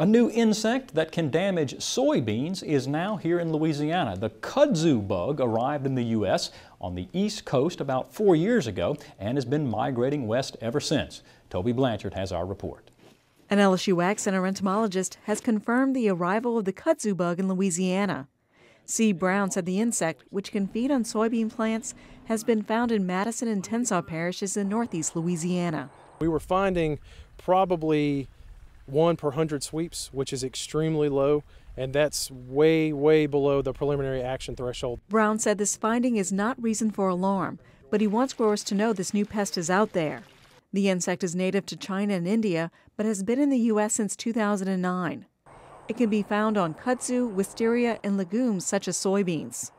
A new insect that can damage soybeans is now here in Louisiana. The kudzu bug arrived in the U.S. on the east coast about four years ago and has been migrating west ever since. Tobie Blanchard has our report. An LSU Ag Center entomologist has confirmed the arrival of the kudzu bug in Louisiana. C. Brown said the insect, which can feed on soybean plants, has been found in Madison and Tensas parishes in northeast Louisiana. We were finding probably one per 100 sweeps, which is extremely low, and that's way, way below the preliminary action threshold. Brown said this finding is not reason for alarm, but he wants growers to know this new pest is out there. The insect is native to China and India, but has been in the U.S. since 2009. It can be found on kudzu, wisteria, and legumes such as soybeans.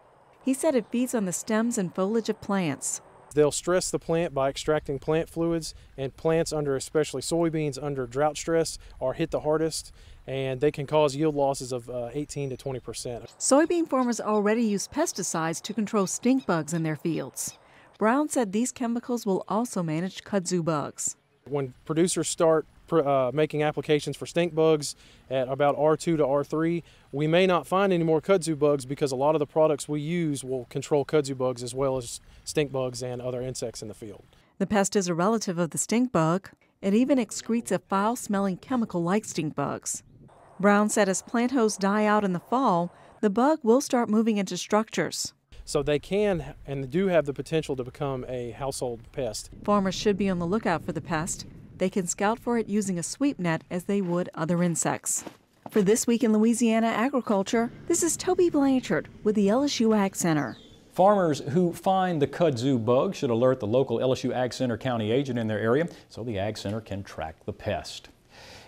He said it feeds on the stems and foliage of plants. They'll stress the plant by extracting plant fluids, and plants under, especially soybeans, under drought stress are hit the hardest, and they can cause yield losses of uh, 18 to 20 percent. Soybean farmers already use pesticides to control stink bugs in their fields. Brown said these chemicals will also manage kudzu bugs. When producers start uh, making applications for stink bugs at about R2 to R3. We may not find any more kudzu bugs because a lot of the products we use will control kudzu bugs as well as stink bugs and other insects in the field. The pest is a relative of the stink bug. It even excretes a foul smelling chemical like stink bugs. Brown said as plant hosts die out in the fall, the bug will start moving into structures. So they can and do have the potential to become a household pest. Farmers should be on the lookout for the pest they can scout for it using a sweep net as they would other insects. For This Week in Louisiana Agriculture, this is Tobie Blanchard with the LSU Ag Center. Farmers who find the kudzu bug should alert the local LSU Ag Center county agent in their area so the Ag Center can track the pest.